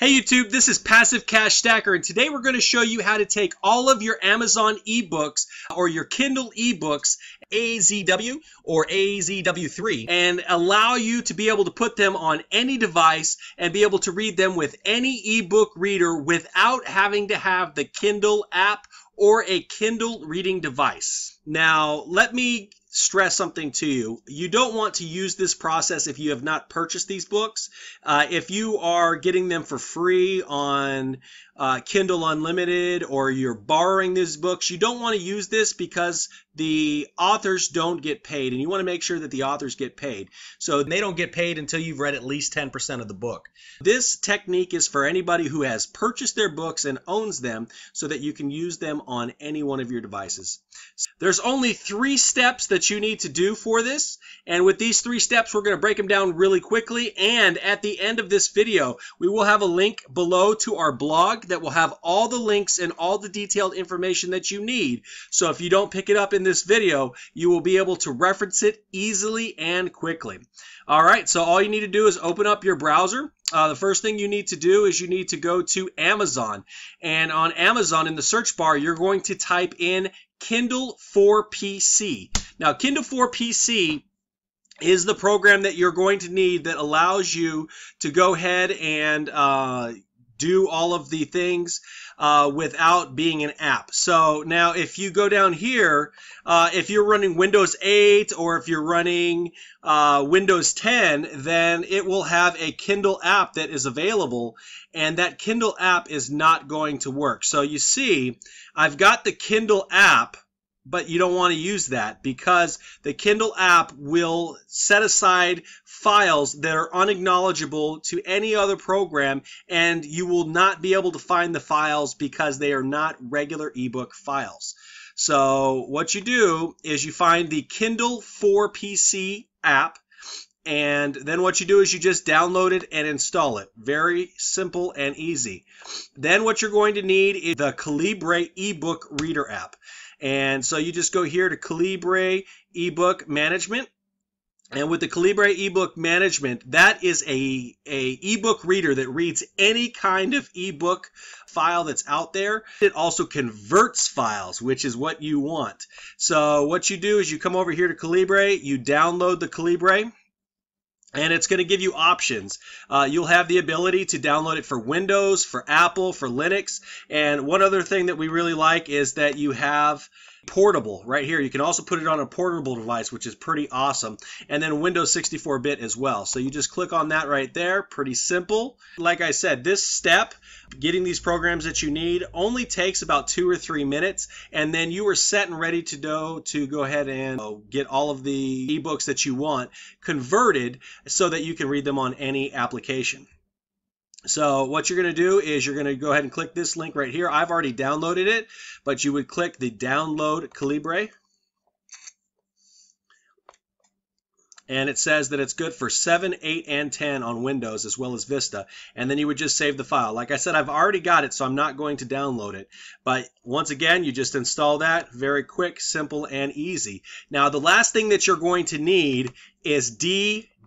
Hey YouTube, this is Passive Cash Stacker and today we're going to show you how to take all of your Amazon ebooks or your Kindle ebooks AZW or AZW3 and allow you to be able to put them on any device and be able to read them with any ebook reader without having to have the Kindle app or a Kindle reading device. Now, let me stress something to you. You don't want to use this process if you have not purchased these books. Uh, if you are getting them for free on uh, Kindle Unlimited or you're borrowing these books, you don't want to use this because the authors don't get paid and you want to make sure that the authors get paid. So they don't get paid until you've read at least 10% of the book. This technique is for anybody who has purchased their books and owns them so that you can use them on any one of your devices. There's only three steps that you need to do for this. And with these three steps, we're going to break them down really quickly. And at the end of this video, we will have a link below to our blog that will have all the links and all the detailed information that you need. So if you don't pick it up in this video, you will be able to reference it easily and quickly. All right, so all you need to do is open up your browser. Uh, the first thing you need to do is you need to go to Amazon. And on Amazon, in the search bar, you're going to type in Kindle for PC. Now, Kindle for PC is the program that you're going to need that allows you to go ahead and uh, do all of the things uh, without being an app. So now if you go down here, uh, if you're running Windows 8 or if you're running uh, Windows 10, then it will have a Kindle app that is available and that Kindle app is not going to work. So you see, I've got the Kindle app but you don't want to use that because the Kindle app will set aside files that are unacknowledgeable to any other program and you will not be able to find the files because they are not regular ebook files. So what you do is you find the Kindle for PC app and then what you do is you just download it and install it. Very simple and easy. Then what you're going to need is the Calibre ebook reader app. And so you just go here to Calibre ebook management. And with the Calibre ebook management, that is a, a ebook reader that reads any kind of ebook file that's out there. It also converts files, which is what you want. So what you do is you come over here to Calibre, you download the Calibre, and it's going to give you options. Uh, you'll have the ability to download it for Windows, for Apple, for Linux. And one other thing that we really like is that you have portable right here. You can also put it on a portable device, which is pretty awesome. And then Windows 64-bit as well. So you just click on that right there. Pretty simple. Like I said, this step, getting these programs that you need, only takes about two or three minutes. And then you are set and ready to go to go ahead and uh, get all of the ebooks that you want converted so that you can read them on any application. So what you're going to do is you're going to go ahead and click this link right here. I've already downloaded it, but you would click the download Calibre. and it says that it's good for 7, 8, and 10 on Windows as well as Vista. And then you would just save the file. Like I said, I've already got it, so I'm not going to download it. But once again, you just install that. Very quick, simple, and easy. Now, the last thing that you're going to need is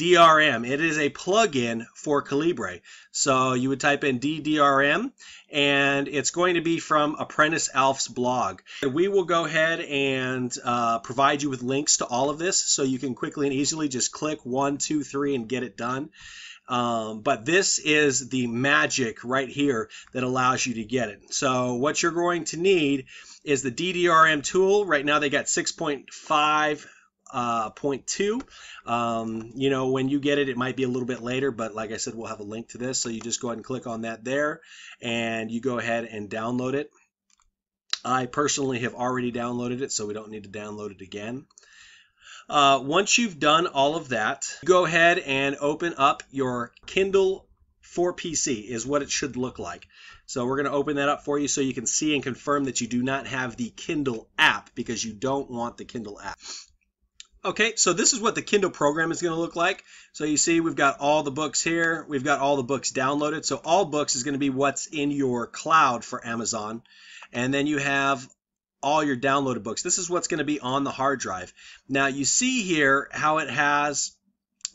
DeDRM. It is a plugin for Calibre. So you would type in DeDRM and it's going to be from Apprentice Alf's blog. We will go ahead and uh, provide you with links to all of this so you can quickly and easily just click one, two, three and get it done. Um, but this is the magic right here that allows you to get it. So what you're going to need is the DeDRM tool. Right now they got 6.5 uh, 0.2. Um, you know, when you get it, it might be a little bit later, but like I said, we'll have a link to this. So you just go ahead and click on that there, and you go ahead and download it. I personally have already downloaded it, so we don't need to download it again. Uh, once you've done all of that, go ahead and open up your Kindle for PC is what it should look like. So we're going to open that up for you so you can see and confirm that you do not have the Kindle app because you don't want the Kindle app. Okay, so this is what the Kindle program is going to look like. So you see we've got all the books here. We've got all the books downloaded. So all books is going to be what's in your cloud for Amazon. And then you have all your downloaded books. This is what's going to be on the hard drive. Now you see here how it has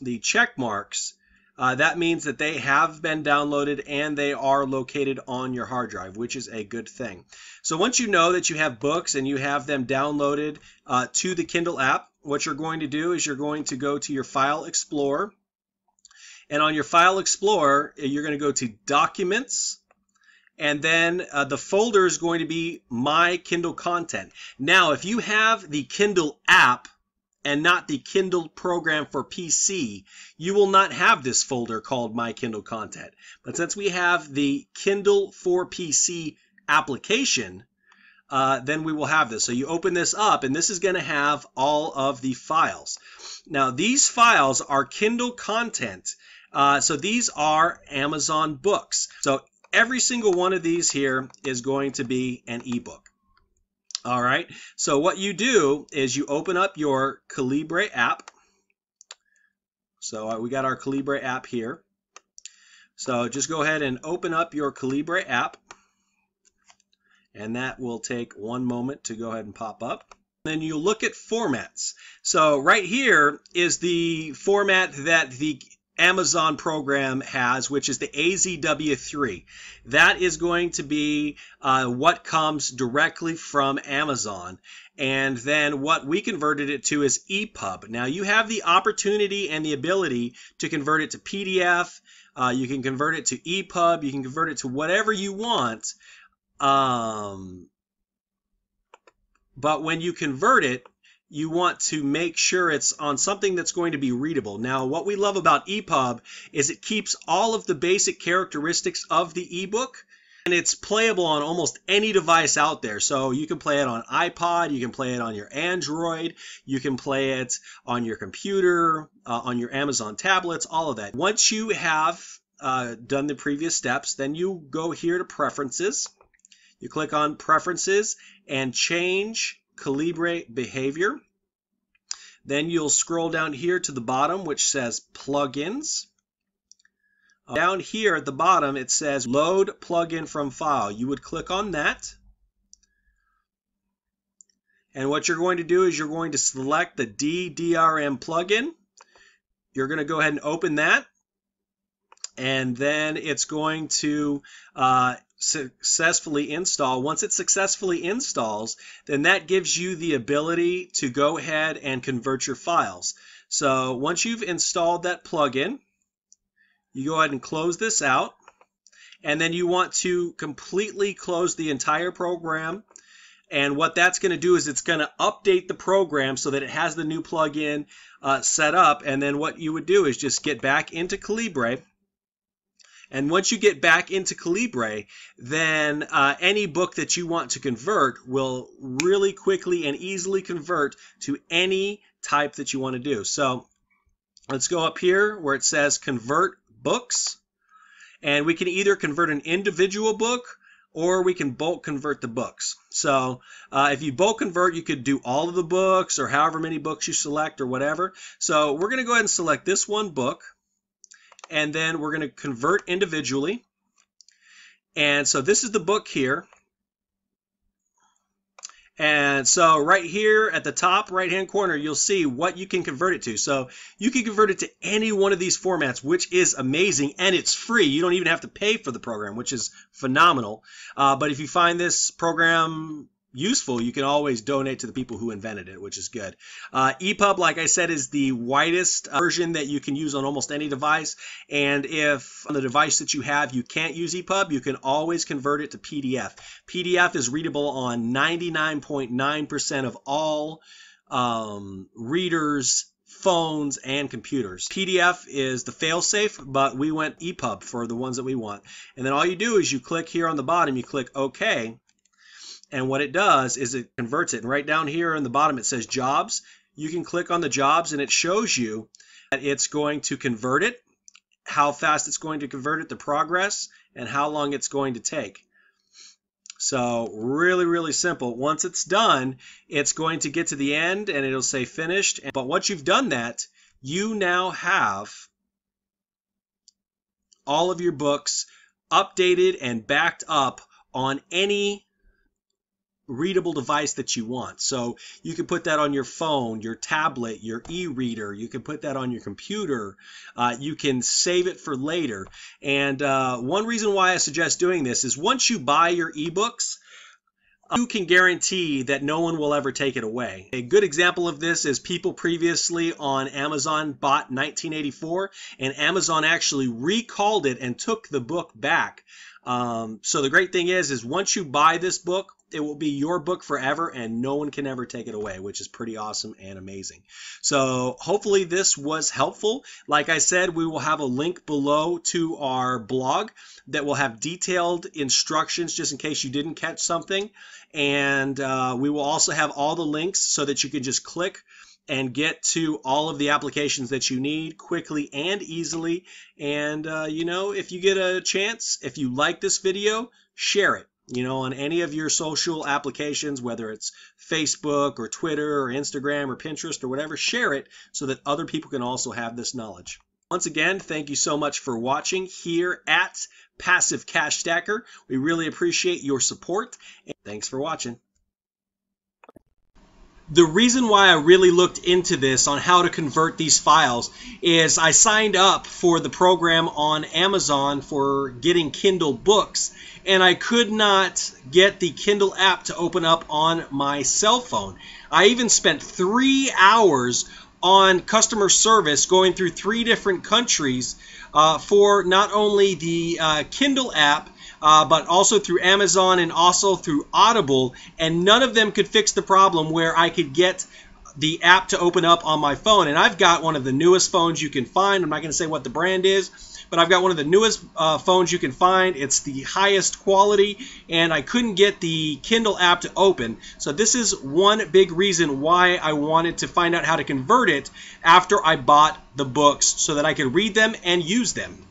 the check marks uh, that means that they have been downloaded and they are located on your hard drive, which is a good thing. So once you know that you have books and you have them downloaded uh, to the Kindle app, what you're going to do is you're going to go to your File Explorer. And on your File Explorer, you're going to go to Documents, and then uh, the folder is going to be My Kindle Content. Now, if you have the Kindle app, and not the Kindle program for PC, you will not have this folder called My Kindle Content. But since we have the Kindle for PC application, uh, then we will have this. So you open this up, and this is going to have all of the files. Now, these files are Kindle content. Uh, so these are Amazon books. So every single one of these here is going to be an ebook. All right. So what you do is you open up your Calibre app. So uh, we got our Calibre app here. So just go ahead and open up your Calibre app. And that will take one moment to go ahead and pop up. Then you look at formats. So right here is the format that the Amazon program has, which is the AZW3. That is going to be uh, what comes directly from Amazon. And then what we converted it to is EPUB. Now you have the opportunity and the ability to convert it to PDF. Uh, you can convert it to EPUB. You can convert it to whatever you want. Um, but when you convert it, you want to make sure it's on something that's going to be readable. Now, what we love about EPUB is it keeps all of the basic characteristics of the ebook and it's playable on almost any device out there. So you can play it on iPod, you can play it on your Android, you can play it on your computer, uh, on your Amazon tablets, all of that. Once you have uh, done the previous steps, then you go here to Preferences. You click on Preferences and change Calibre behavior. Then you'll scroll down here to the bottom, which says plugins. Down here at the bottom, it says load plugin from file. You would click on that. And what you're going to do is you're going to select the DeDRM plugin. You're going to go ahead and open that. And then it's going to uh, successfully install. Once it successfully installs, then that gives you the ability to go ahead and convert your files. So once you've installed that plugin, you go ahead and close this out. And then you want to completely close the entire program. And what that's going to do is it's going to update the program so that it has the new plugin uh, set up. And then what you would do is just get back into Calibre and once you get back into Calibre, then uh, any book that you want to convert will really quickly and easily convert to any type that you want to do. So let's go up here where it says convert books. And we can either convert an individual book or we can bulk convert the books. So uh, if you bulk convert, you could do all of the books or however many books you select or whatever. So we're going to go ahead and select this one book and then we're going to convert individually. And so this is the book here. And so right here at the top right hand corner, you'll see what you can convert it to. So you can convert it to any one of these formats, which is amazing and it's free. You don't even have to pay for the program, which is phenomenal. Uh, but if you find this program useful, you can always donate to the people who invented it, which is good. Uh, EPUB, like I said, is the widest uh, version that you can use on almost any device. And if on the device that you have you can't use EPUB, you can always convert it to PDF. PDF is readable on 99.9% of all um, readers phones and computers. PDF is the failsafe, but we went EPUB for the ones that we want. And then all you do is you click here on the bottom, you click OK, and what it does is it converts it. And right down here in the bottom, it says jobs. You can click on the jobs and it shows you that it's going to convert it, how fast it's going to convert it, the progress, and how long it's going to take. So really, really simple. Once it's done, it's going to get to the end and it'll say finished. But once you've done that, you now have all of your books updated and backed up on any readable device that you want. So you can put that on your phone, your tablet, your e-reader. You can put that on your computer. Uh, you can save it for later. And uh, one reason why I suggest doing this is once you buy your ebooks, you can guarantee that no one will ever take it away. A good example of this is people previously on Amazon bought 1984 and Amazon actually recalled it and took the book back. Um, so the great thing is, is once you buy this book, it will be your book forever and no one can ever take it away, which is pretty awesome and amazing. So hopefully this was helpful. Like I said, we will have a link below to our blog that will have detailed instructions just in case you didn't catch something. And uh, we will also have all the links so that you can just click and get to all of the applications that you need quickly and easily. And, uh, you know, if you get a chance, if you like this video, share it you know, on any of your social applications, whether it's Facebook or Twitter or Instagram or Pinterest or whatever, share it so that other people can also have this knowledge. Once again, thank you so much for watching here at Passive Cash Stacker. We really appreciate your support and thanks for watching. The reason why I really looked into this on how to convert these files is I signed up for the program on Amazon for getting Kindle books and I could not get the Kindle app to open up on my cell phone. I even spent three hours on customer service going through three different countries uh, for not only the uh, Kindle app, uh, but also through Amazon and also through Audible, and none of them could fix the problem where I could get the app to open up on my phone. And I've got one of the newest phones you can find. I'm not going to say what the brand is, but I've got one of the newest uh, phones you can find. It's the highest quality, and I couldn't get the Kindle app to open. So this is one big reason why I wanted to find out how to convert it after I bought the books so that I could read them and use them.